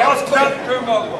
That was tough.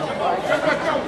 Não.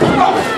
Oh!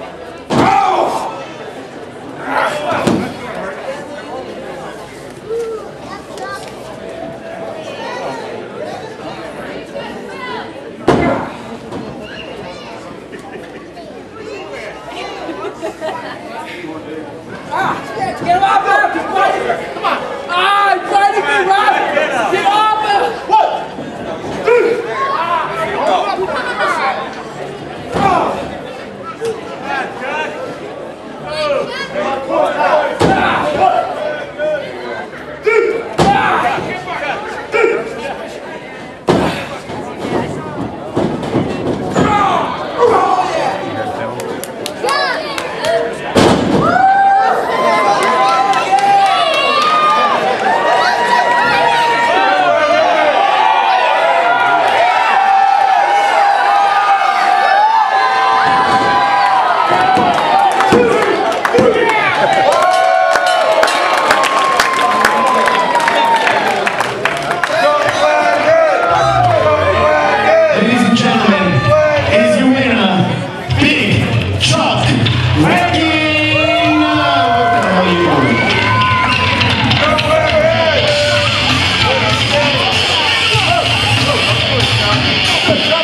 Ah, que, him Let's go.